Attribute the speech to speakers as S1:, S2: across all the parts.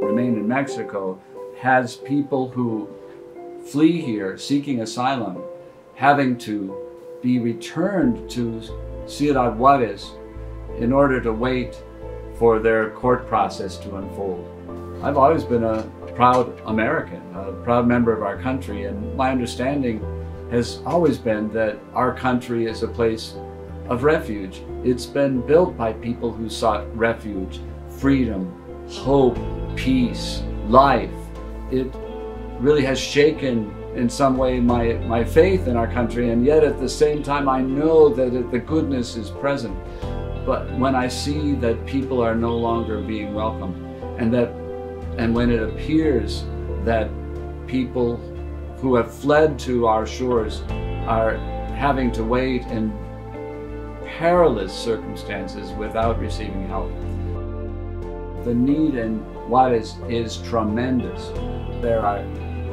S1: Remain in Mexico has people who flee here seeking asylum having to be returned to Ciudad Juarez in order to wait for their court process to unfold. I've always been a proud American, a proud member of our country, and my understanding has always been that our country is a place of refuge. It's been built by people who sought refuge, freedom, hope, peace, life. It really has shaken in some way my, my faith in our country, and yet at the same time, I know that it, the goodness is present. But when I see that people are no longer being welcomed, and that, and when it appears that people who have fled to our shores are having to wait in perilous circumstances without receiving help. The need in Juarez is tremendous. There are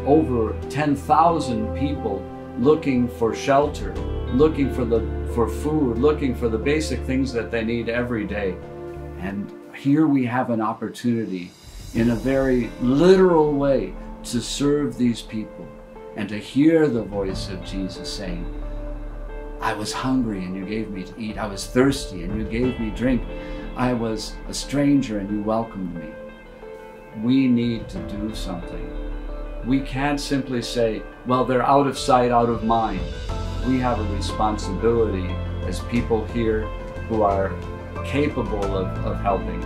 S1: over 10,000 people looking for shelter, looking for the for food, looking for the basic things that they need every day. And here we have an opportunity in a very literal way to serve these people and to hear the voice of Jesus saying, I was hungry and you gave me to eat. I was thirsty and you gave me drink. I was a stranger and you welcomed me. We need to do something we can't simply say, well, they're out of sight, out of mind. We have a responsibility as people here who are capable of, of helping.